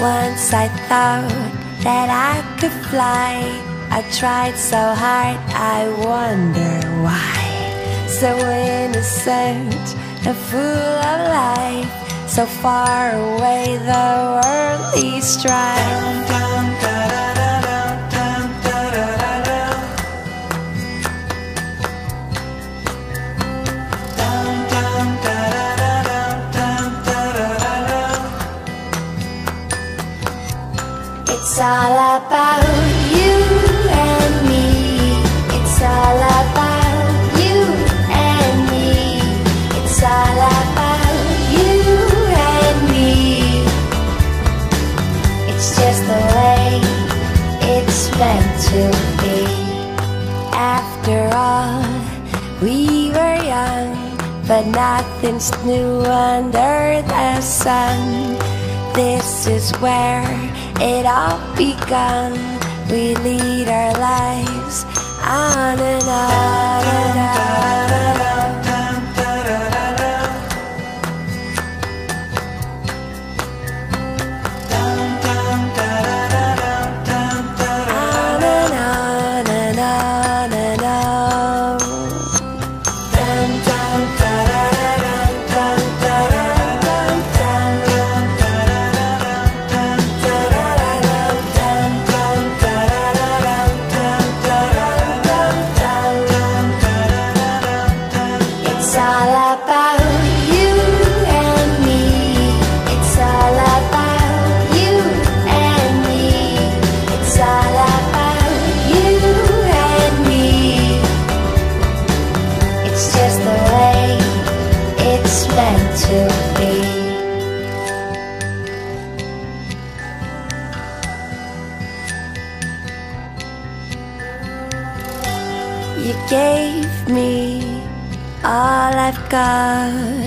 Once I thought that I could fly. I tried so hard, I wonder why. So innocent and full of life. So far away, the world worldly strife. It's all about you and me. It's all about you and me. It's all about you and me. It's just the way it's meant to be. After all, we were young, but nothing's new under the sun. This is where it all begun. We lead our lives on and on and on. All I've got.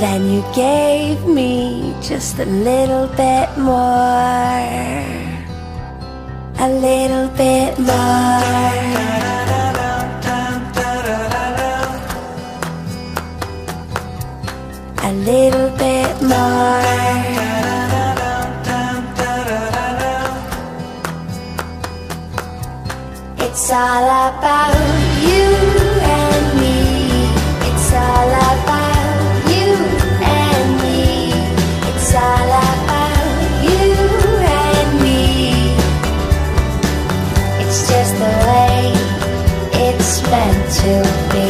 Then you gave me just a little bit more. A little bit more. It's all about you and me. It's all about you and me. It's all about you and me. It's just the way it's meant to